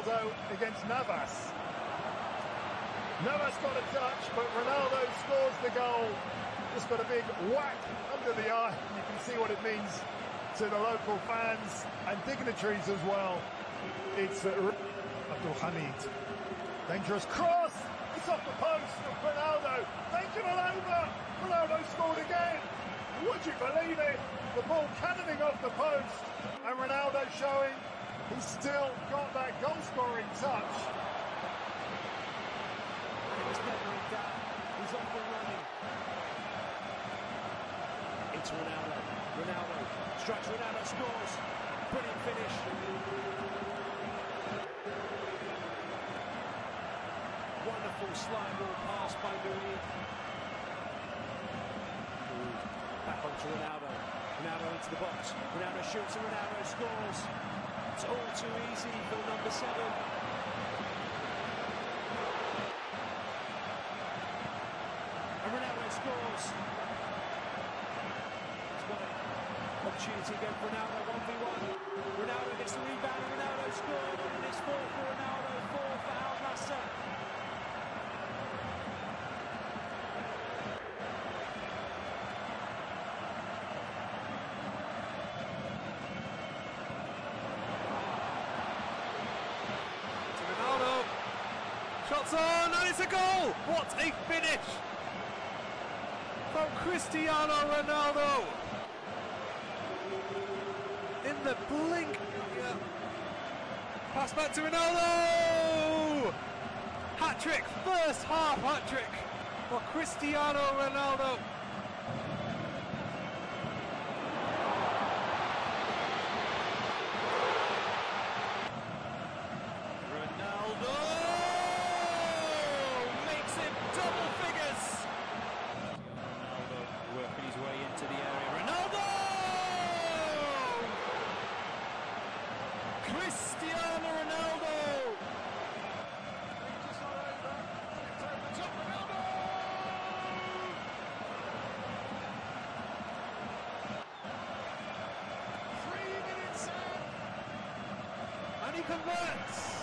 Ronaldo against Navas. Navas got a touch, but Ronaldo scores the goal. Just got a big whack under the eye. You can see what it means to the local fans and dignitaries as well. It's uh, Abdul Hamid. Dangerous cross. It's off the post of Ronaldo. Danger over. Ronaldo scored again. Would you believe it? The ball cannoning off the post. And Ronaldo showing he's still got that goal scoring touch. He's peppering down. He's off and running. It's Ronaldo. Ronaldo strikes. Ronaldo scores. Brilliant finish. Wonderful slide ball pass by Nuri. Back onto Ronaldo. Ronaldo into the box. Ronaldo shoots and Ronaldo scores. It's all too easy for number seven. And Ronaldo scores. It's got an opportunity again for Ronaldo, 1v1. Ronaldo gets the rebound and Ronaldo scored. And it's four for Ronaldo, four for Al Nassr. Ronaldo. Shots on, and it's a goal! What a finish from Cristiano Ronaldo! The blink. Pass back to Ronaldo! Hat trick, first half hat trick for Cristiano. Ronaldo makes it double figures. Ronaldo working his way into the area. Ronaldo! Cristiano Ronaldo! Three minutes in. And he converts!